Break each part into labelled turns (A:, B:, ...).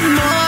A: One more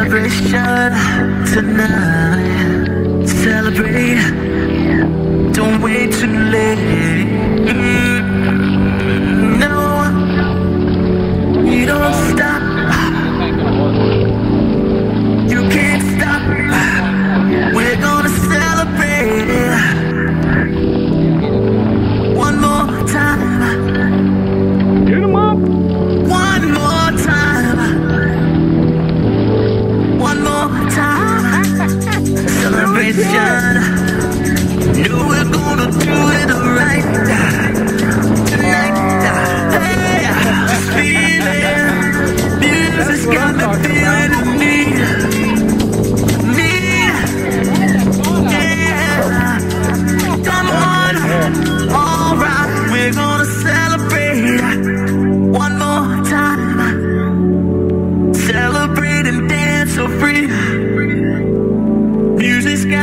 A: celebration tonight. Celebrate. Celebration. Know we're gonna do it right tonight. Hey, just feeling. Music's got me feeling me. Me. Yeah. Come on. Alright, we're gonna celebrate one more time. Celebrate and dance so free.